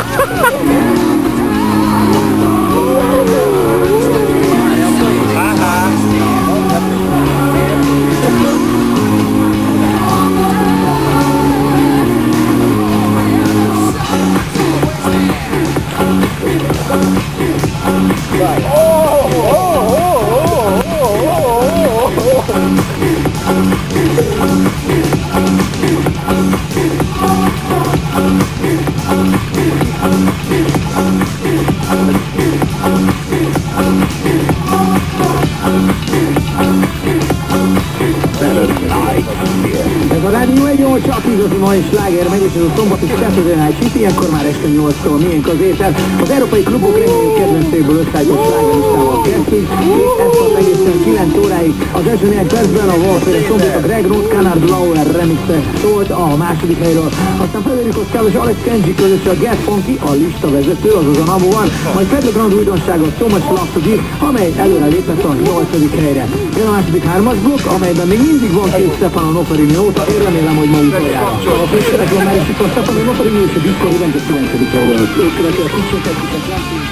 Ha ha ha! 8 csak igazi mai sláger megy, és ez a szombati Saturday Night Hit, ilyenkor már este 8-tól miénk az étel. Az európai klubok reméljük kedvencéből összeállított slágerlistával kezdtünk, és ez volt egészen 9 óráig. Az első néhány percben a Wolfere Szombot a Greg Roth Canard Lauer remixe szólt a második helyről. Aztán Federico Scalo és Alex Kenji közös a Get Funky, a lista vezető, azaz a number one, majd Pedro Grand újdonsága to Give, amely előre lépett a 8. helyre. Jön a második hármas blokk, amelyben még mindig van két Stefano Noferini óta, én remélem, hogy ma utoljára. A főszereplő már is itt a Stefano Noferini és a Disco 9. helyről. Ők követő a kicsit,